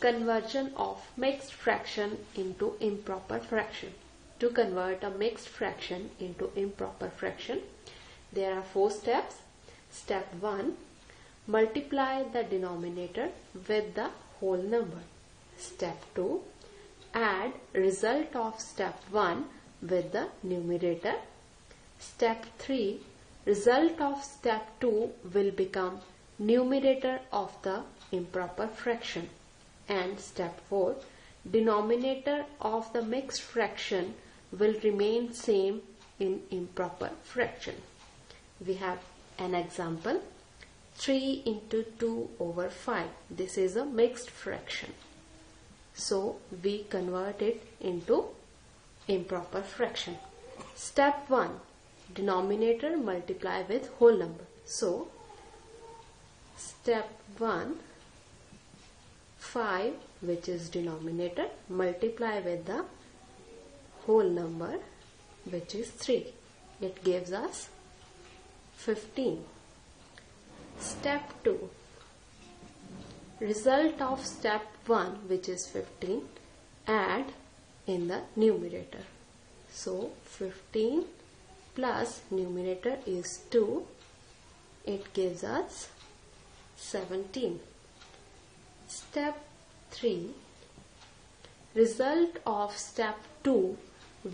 conversion of mixed fraction into improper fraction. To convert a mixed fraction into improper fraction, there are four steps. Step 1 Multiply the denominator with the whole number. Step 2 Add result of step 1 with the numerator. Step 3 Result of step 2 will become numerator of the improper fraction and step 4 denominator of the mixed fraction will remain same in improper fraction. We have an example 3 into 2 over 5. This is a mixed fraction. So we convert it into improper fraction. Step 1 denominator multiply with whole number. So step 1 5 which is denominator multiply with the whole number which is 3 it gives us 15 step 2 result of step 1 which is 15 add in the numerator. So 15 plus numerator is 2 it gives us 17 Step 3 Result of step 2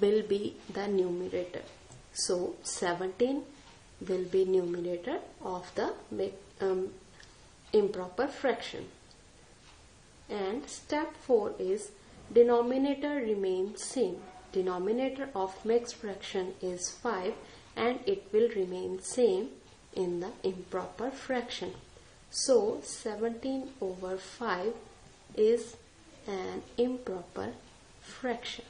will be the numerator. So 17 will be numerator of the um, improper fraction. And step 4 is denominator remains same. Denominator of mixed fraction is 5 and it will remain same in the improper fraction. So 17 over 5 is an improper fraction.